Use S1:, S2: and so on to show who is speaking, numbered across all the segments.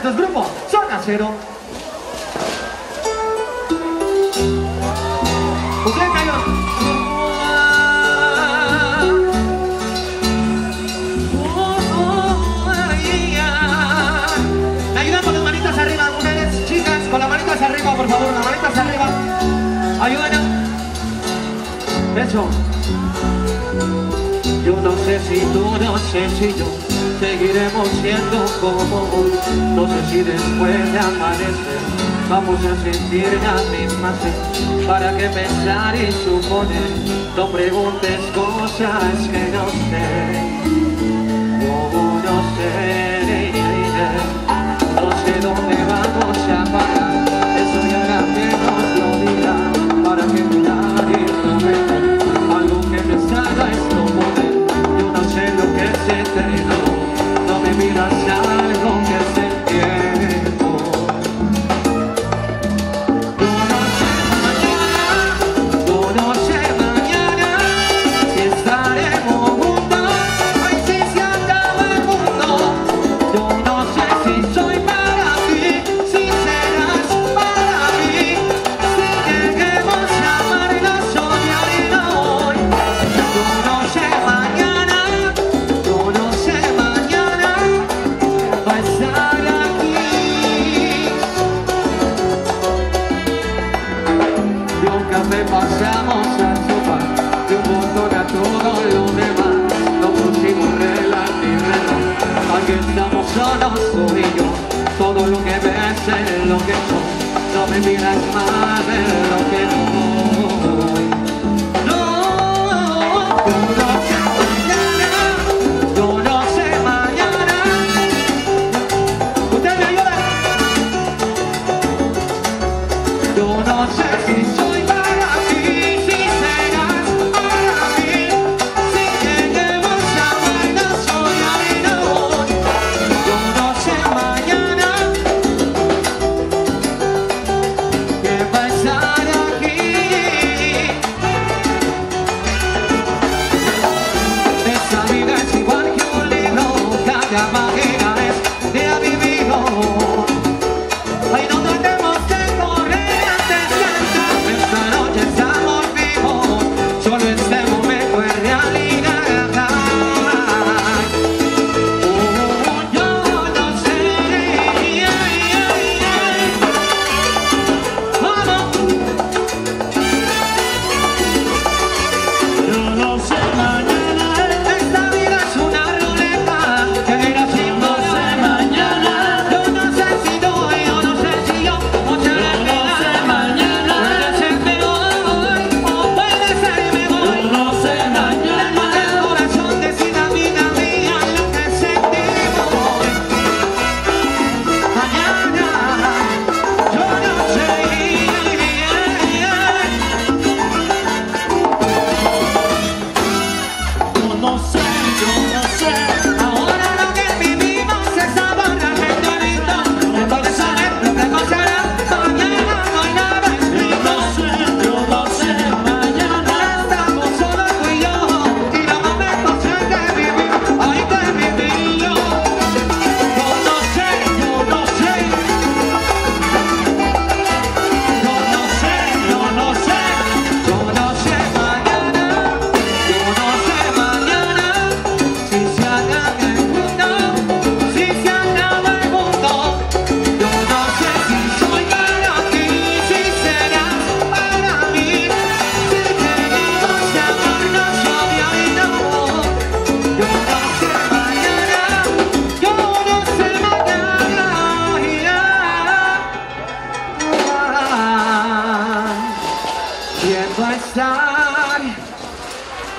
S1: estos grupos, Zona Cero. Ayuda con las manitas arriba, mujeres, chicas, con las manitas arriba, por favor, las manitas arriba. Ayúdenos. Eso. No sé si tú, no sé si yo Seguiremos siendo como hoy. No sé si después de amanecer Vamos a sentir la misma sed ¿Para qué pensar y suponer? No preguntes cosas que no sé. Como no sé. pasamos la sopa de un botón a todos los demás. No pusimos reglas ni reloj, aquí estamos solos tú y yo. Todo lo que ves es lo que soy, no me miras más de lo que soy. No, no. sé mañana. Yo no sé si soy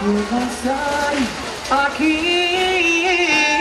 S1: Will I sign? I keep.